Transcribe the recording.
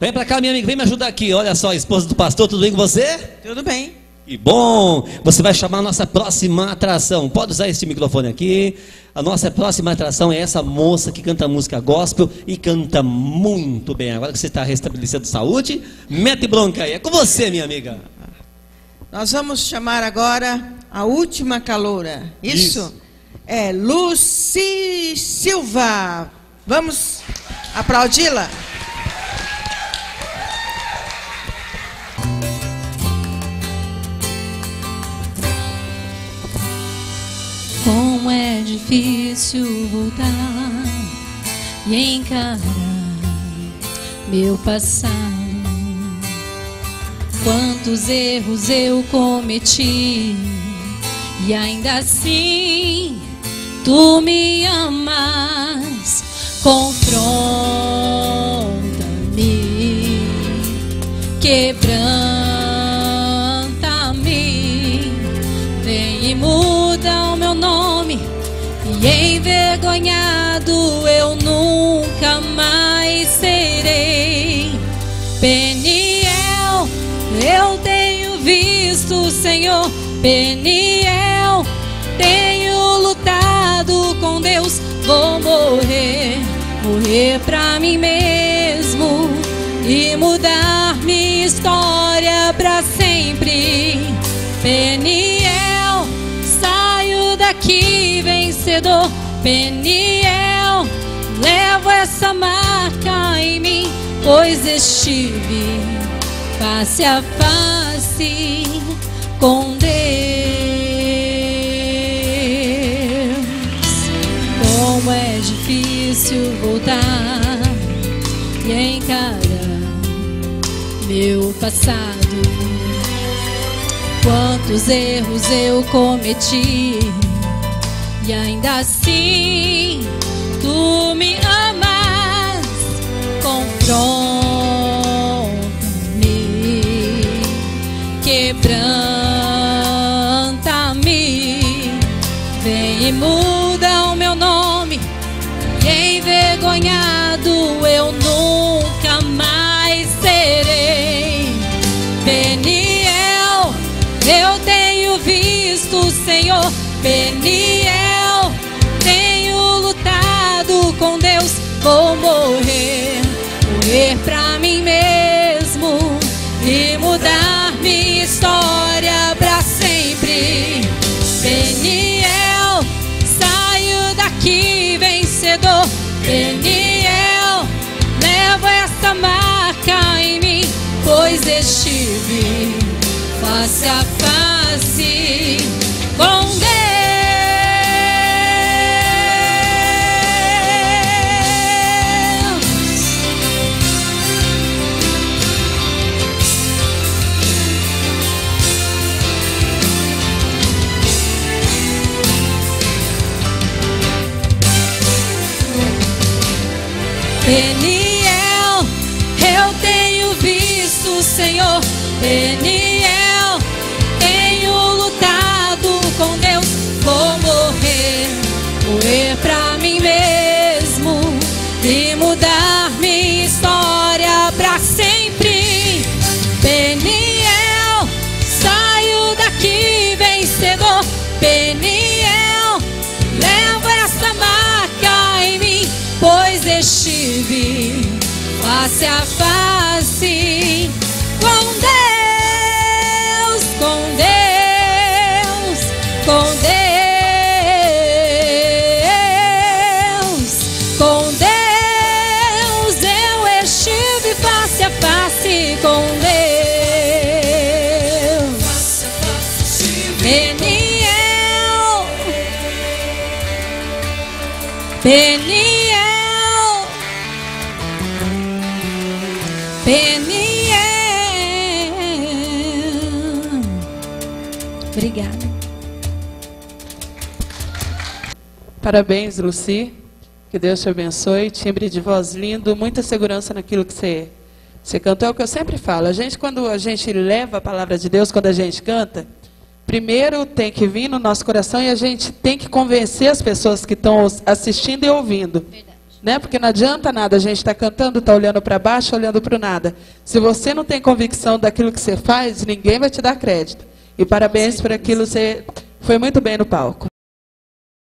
Vem pra cá, minha amiga, vem me ajudar aqui. Olha só, esposa do pastor, tudo bem com você? Tudo bem. Que bom! Você vai chamar a nossa próxima atração. Pode usar esse microfone aqui. A nossa próxima atração é essa moça que canta música gospel e canta muito bem. Agora que você está restabelecendo saúde, mete bronca aí. É com você, minha amiga. Nós vamos chamar agora a última caloura. Isso? Isso. É Luci Silva. Vamos aplaudi-la? É difícil voltar e encarar meu passado. Quantos erros eu cometi e ainda assim tu me amas. Confronta-me, quebranta-me, E envergonhado eu nunca mais serei. Peniel, eu tenho visto o Senhor. Peniel, tenho lutado com Deus. Vou morrer, morrer pra mim mesmo e mudar minha história pra sempre. Peniel, vencedor. Peniel, levo essa marca em mim, pois estive face a face com Deus. Como é difícil voltar e encarar meu passado. Quantos erros eu cometi e ainda assim tu me amas. Confronta-me, quebranta-me, vem e muda o meu nome. Envergonhado eu nunca mais serei. Peniel, eu tenho visto o Senhor. Peniel, Vou morrer, morrer pra mim mesmo e mudar minha história pra sempre. Peniel, saio daqui vencedor. Peniel, levo essa marca em mim, pois estive face a face com Deus. Peniel, eu tenho visto o Senhor. Peniel, tenho lutado com Deus. Vou morrer, morrer pra mim mesmo e mudar minha história pra sempre. Face a face com Deus, com Deus, com Deus, com Deus. Eu estive face a face com Deus. Peniel, Peniel, Obrigada. Parabéns, Luci. Que Deus te abençoe. Timbre de voz lindo, muita segurança naquilo que você, você cantou. É o que eu sempre falo. A gente, quando a gente leva a palavra de Deus, quando a gente canta, primeiro tem que vir no nosso coração e a gente tem que convencer as pessoas que estão assistindo e ouvindo. Verdade. Né? Porque não adianta nada a gente estar tá cantando, estar tá olhando para baixo, olhando para o nada. Se você não tem convicção daquilo que você faz, ninguém vai te dar crédito. E parabéns por aquilo, você foi muito bem no palco.